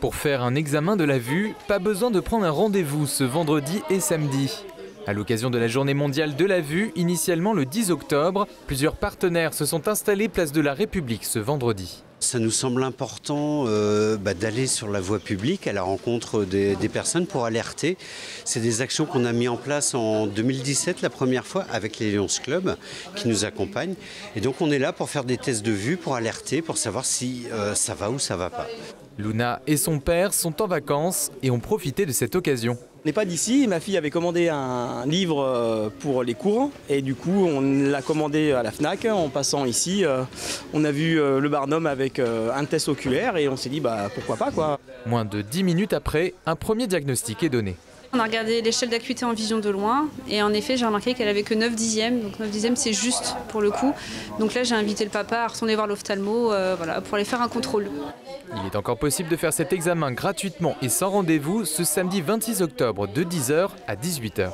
Pour faire un examen de la vue, pas besoin de prendre un rendez-vous ce vendredi et samedi. À l'occasion de la journée mondiale de la vue, initialement le 10 octobre, plusieurs partenaires se sont installés place de la République ce vendredi. Ça nous semble important euh, bah, d'aller sur la voie publique à la rencontre des, personnes pour alerter. C'est des actions qu'on a mis en place en 2017 la première fois avec les Lions Club qui nous accompagnent. Et donc on est là pour faire des tests de vue, pour alerter, pour savoir si euh, ça va ou ça va pas. Luna et son père sont en vacances et ont profité de cette occasion. On n'est pas d'ici, ma fille avait commandé un livre euh, pour les cours et du coup on l'a commandé à la FNAC en passant ici. euh, On a vu euh, le Barnum avec un test oculaire et on s'est dit bah pourquoi pas quoi. Moins de 10 minutes après, un premier diagnostic est donné. On a regardé l'échelle d'acuité en vision de loin et en effet j'ai remarqué qu'elle avait que 9 dixièmes. Donc 9 dixièmes c'est juste pour le coup. Donc là j'ai invité le papa à retourner voir l'ophtalmo euh, voilà, pour aller faire un contrôle. Il est encore possible de faire cet examen gratuitement et sans rendez-vous ce samedi 26 octobre de 10h à 18h.